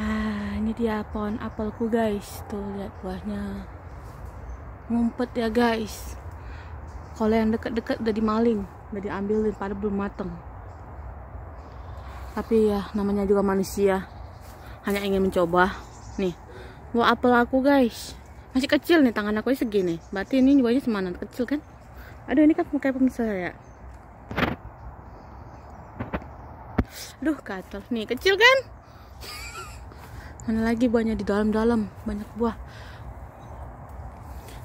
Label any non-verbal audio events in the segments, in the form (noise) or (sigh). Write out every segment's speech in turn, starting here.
Ah, ini dia pohon apelku guys. Tuh lihat buahnya. Ngumpet ya guys. Kalau yang deket-deket udah dimaling, udah diambilin pada belum mateng. Tapi ya namanya juga manusia. Hanya ingin mencoba. Nih, buah apel aku guys. Masih kecil nih tangan aku segini. Berarti ini buahnya semana kecil kan? Aduh ini kan kayak pemirsa ya. Aduh gatel nih kecil kan? Mana lagi buahnya di dalam-dalam banyak buah.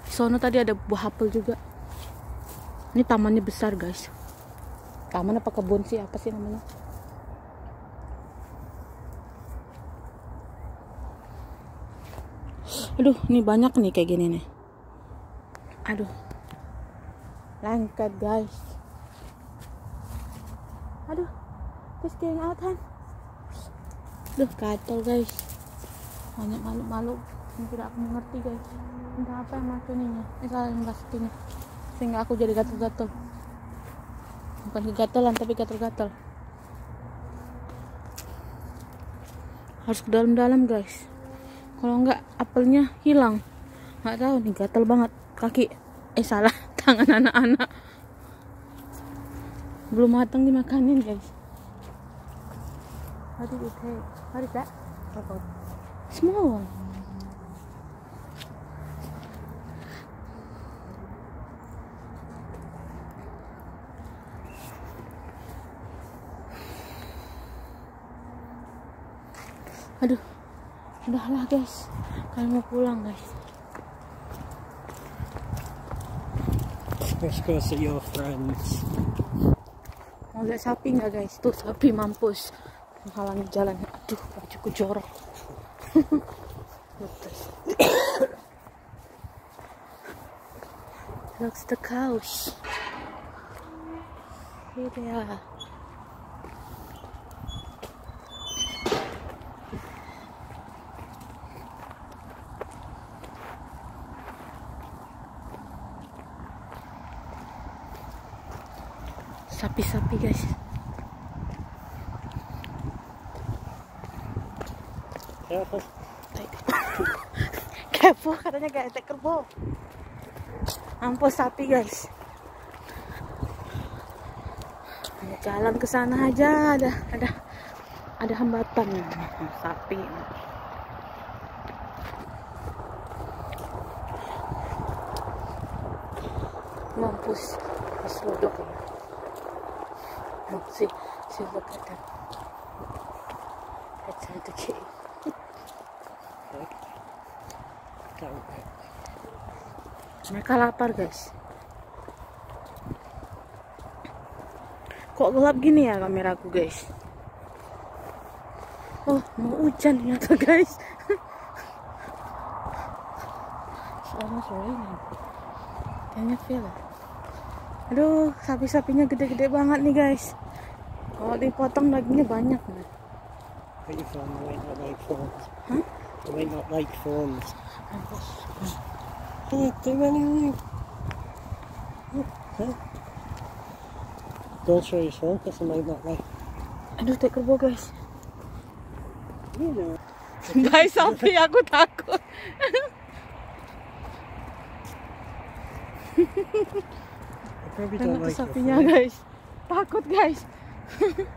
Di sono tadi ada buah apel juga. Ini tamannya besar guys. Taman apa kebun sih apa sih namanya? Aduh, ini banyak nih kayak gini nih. Aduh. Lengket, guys. Aduh. Just getting out, Han. Aduh, gatel, guys. Banyak makhluk-makhluk yang tidak aku mengerti, guys. Entah apa yang macuninya. Ini salah yang pastinya. Sehingga aku jadi gatel-gatel. Bukan kegatelan, tapi gatel-gatel. Harus ke dalam-dalam, guys kalau enggak apelnya hilang nggak tahu nih gatel banget kaki eh salah (laughs) tangan anak-anak belum matang dimakanin guys how did what is that Purple. Small. One aduh udahlah guys. Kalian mau pulang guys. Let's go see your friends. mau lihat sapi nggak guys? Tuh sapi mampus. Menghalangi jalan. Aduh bajuku jorok looks the cows here they are. Sapi-sapi guys Kepo katanya gak etek kerbau ampun sapi guys jalan ke sana aja ada ada ada hambatan sapi mampus ya Oh, see, see, look at that. The cave. Mereka lapar, guys. Kok gelap gini ya kameraku, guys? Oh, mau hujan ternyata, (laughs) guys. Almost raining. Can you feel it? Aduh, sapi-sapinya gede-gede banget nih, guys. Kalau dipotong dagingnya banyak, nih. Huh? I might not like phones. Mampus. Can't do anything. Huh? Don't show your phone because I might not like. Tek kerbau, guys. You know. Bye, sapi. Aku takut. I probably don't Tengok like your phone. guys. Takut guys. (laughs)